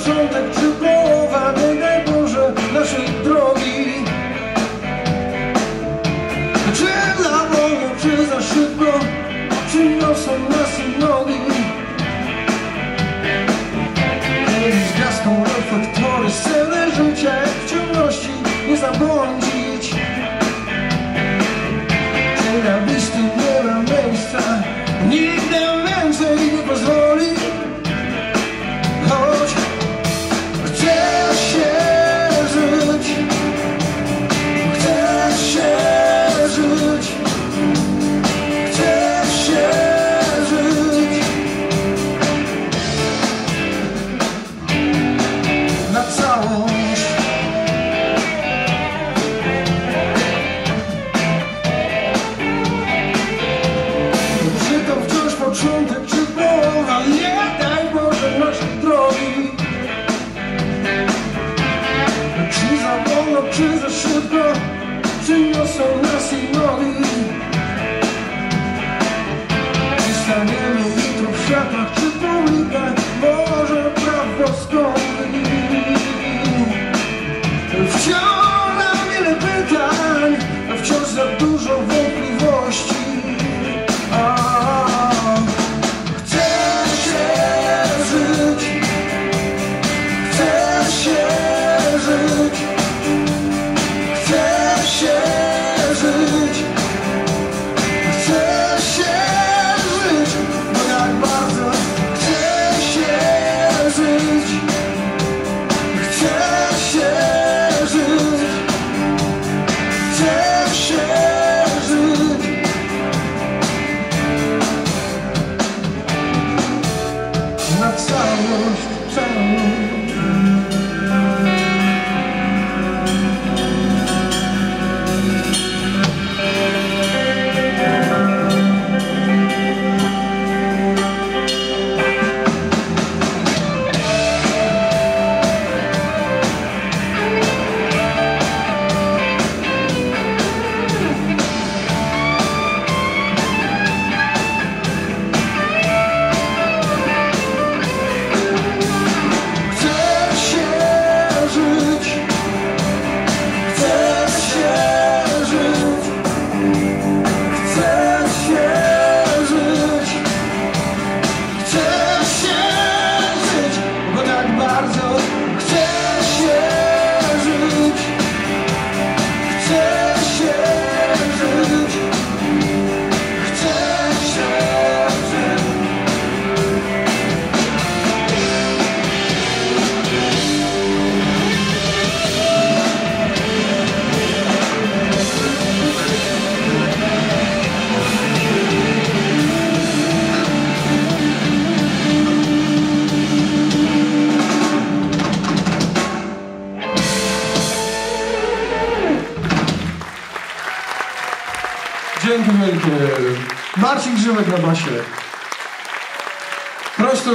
początek czy połowa, nie daj Boże, naszej drogi. Czy za wolno, czy za szybko, czy niosą nas i nogi. Kiedyś gasną reflektory, sceny życia jak w ciemności, nie zabłądzić. za šutka Činio sam nas i novi Dzięki wielkie. Marcin Grzywek na basie. Prosto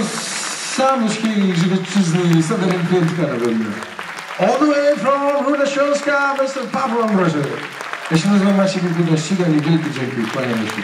sam chwili Żywiecczyzny, z Adamem Krętka na będę. All the way from Ruda Śląska, Mr. Paweł Ambroży. Ja się nazywam Maciek Wilkuda, ścigam i wielkie dzięki, kłaniam się.